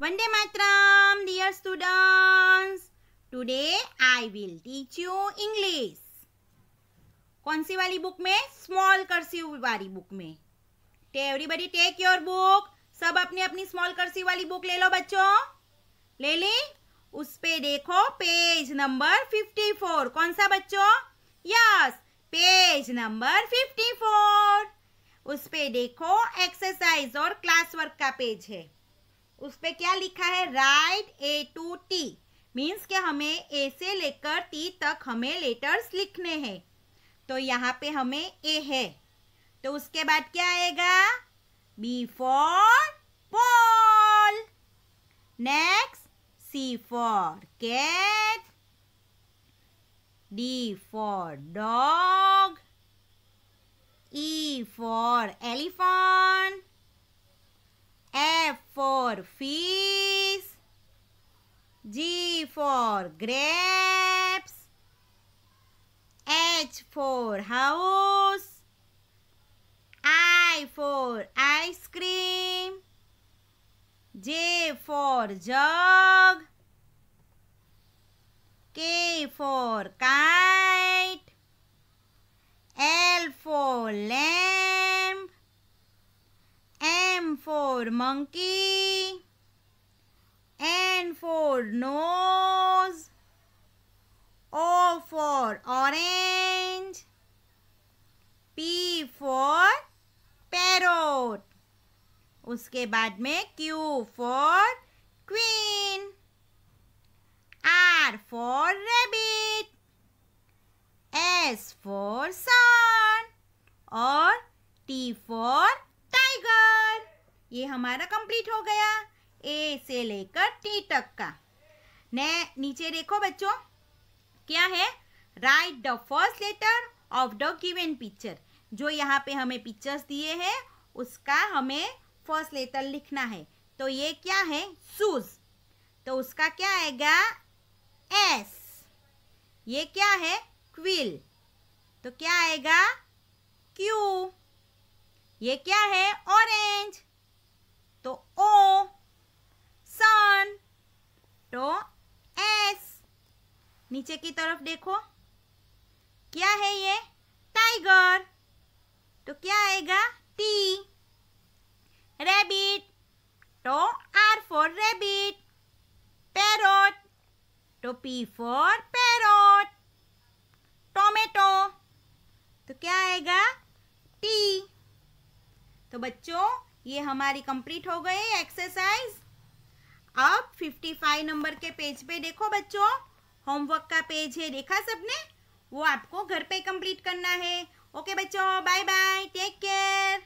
Vande Matram, dear students. Today I will teach you English. कौन सी वाली book में? स्मॉल कर्सिव वाली बुक में। एवरीबडी टेक योर बुक सब अपनी अपनी स्मॉल कर्सिव वाली बुक ले लो बच्चों। ले ली? उस पे देखो पेज नंबर फिफ्टी फोर कौन सा बच्चों? Yes page number fifty four उस पे देखो एक्सरसाइज और क्लास वर्क का पेज है। उस पे क्या लिखा है? Write A to T means कि हमें ए से लेकर टी तक हमें लेटर्स लिखने हैं। तो यहाँ पे हमें ए है। तो उसके बाद क्या आएगा? B for ball next C for cat D for dog E for for fish. G for grapes. H for house. I for ice cream. J for jug. K for kite. L for lamp. M for monkey. N for nose. O for orange. P for parrot. उसके बाद में Q for queen. R for rabbit. S for sun. और T for tiger ये हमारा complete हो गया ए से लेकर टी तक का। ने, नीचे देखो बच्चों, क्या है? Write the first letter of the given picture जो यहाँ पे हमें पिक्चर्स दिए हैं, उसका हमें फ़र्स्ट लेटर लिखना है। तो ये क्या है? शूज़ तो उसका क्या आएगा? एस ये क्या है? क्विल तो क्या आएगा? क्यू ये क्या है? ऑरेंज तो ओ सन तो एस नीचे की तरफ़ देखो। क्या है ये? टाइगर तो क्या आएगा? टी रैबिट तो आर फॉर रैबिट पैरोट तो पी फॉर पैरोट टोमेटो तो क्या आएगा? टी तो बच्चों, ये हमारी कंप्लीट हो गई एक्सरसाइज अब 55 नंबर के पेज पे देखो बच्चों। होमवर्क का पेज है, देखा सबने? वो आपको घर पे कंप्लीट करना है। ओके बच्चों बाय बाय टेक केयर